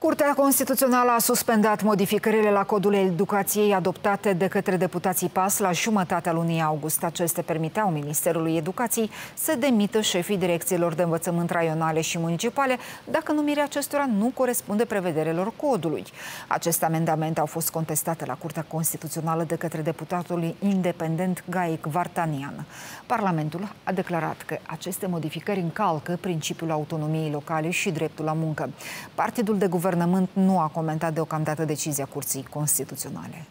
Curtea Constituțională a suspendat modificările la codul educației adoptate de către deputații PAS la jumătatea lunii august. Acestea permiteau Ministerului Educației să demită șefii direcțiilor de învățământ raionale și municipale dacă numirea acestora nu corespunde prevederilor codului. Aceste amendamente au fost contestate la Curtea Constituțională de către deputatul independent Gaic Vartanian. Parlamentul a declarat că aceste modificări încalcă principiul autonomiei locale și dreptul la muncă. Partidul de guvern guvernământ nu a comentat deocamdată decizia Curții Constituționale.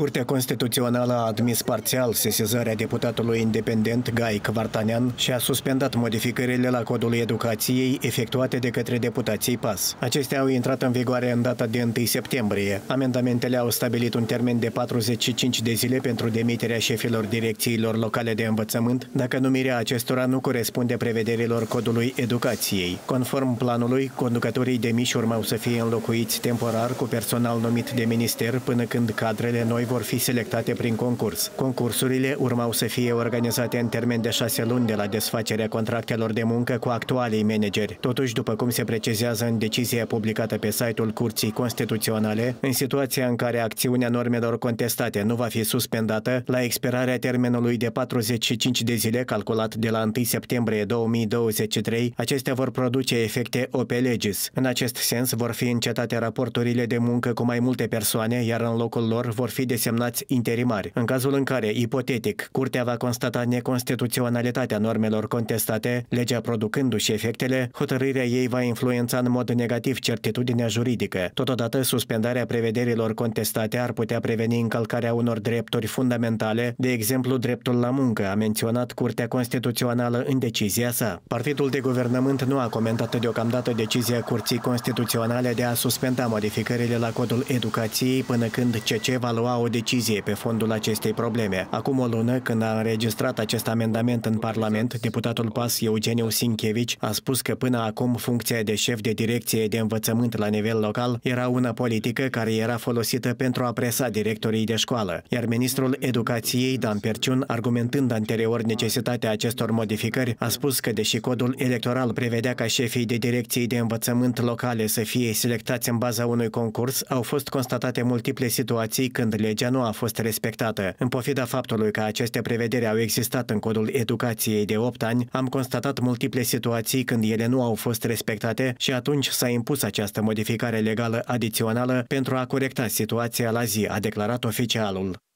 Curtea Constituțională a admis parțial sesizarea deputatului independent Gai Kvartanian și a suspendat modificările la codul educației efectuate de către deputații PAS. Acestea au intrat în vigoare în data de 1 septembrie. Amendamentele au stabilit un termen de 45 de zile pentru demiterea șefilor direcțiilor locale de învățământ, dacă numirea acestora nu corespunde prevederilor codului educației. Conform planului, conducătorii demiși urmau să fie înlocuiți temporar cu personal numit de minister până când cadrele noi vor fi selectate prin concurs. Concursurile urmau să fie organizate în termen de șase luni de la desfacerea contractelor de muncă cu actualii manageri. Totuși, după cum se precizează în decizia publicată pe site-ul Curții Constituționale, în situația în care acțiunea normelor contestate nu va fi suspendată, la expirarea termenului de 45 de zile calculat de la 1 septembrie 2023, acestea vor produce efecte OP legis. În acest sens, vor fi încetate raporturile de muncă cu mai multe persoane, iar în locul lor vor fi desemnați interimari. În cazul în care, ipotetic, Curtea va constata neconstituționalitatea normelor contestate, legea producându-și efectele, hotărârea ei va influența în mod negativ certitudinea juridică. Totodată, suspendarea prevederilor contestate ar putea preveni încălcarea unor drepturi fundamentale, de exemplu dreptul la muncă, a menționat Curtea Constituțională în decizia sa. Partidul de guvernământ nu a comentat deocamdată decizia Curții Constituționale de a suspenda modificările la codul educației până când CC va lua o decizie pe fondul acestei probleme. Acum o lună, când a înregistrat acest amendament în Parlament, deputatul PAS Eugeniu Sinchevici a spus că până acum funcția de șef de direcție de învățământ la nivel local era una politică care era folosită pentru a presa directorii de școală, iar ministrul Educației, Dan Perciun, argumentând anterior necesitatea acestor modificări, a spus că deși codul electoral prevedea ca șefii de direcții de învățământ locale să fie selectați în baza unui concurs, au fost constatate multiple situații când legea nu a fost respectată. În pofida faptului că aceste prevederi au existat în codul educației de 8 ani, am constatat multiple situații când ele nu au fost respectate și atunci s-a impus această modificare legală adițională pentru a corecta situația la zi, a declarat oficialul.